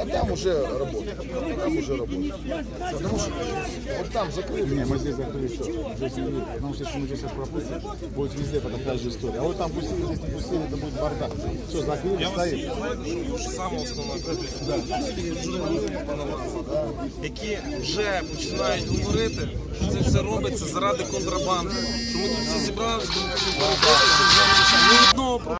А там уже работает. Там уже работает. Потому что вот там закрыли. Не, мы здесь закрыли все. Здесь не будет. Потому что если мы здесь сейчас пропустим, будет везде потом та же история. А вот там пустили, здесь не пустили, это будет бардак. Все, закрыли, стоит. саме Да. які вже починають говорити, що це все робиться заради контрабанди. Тому тут всі зібралися,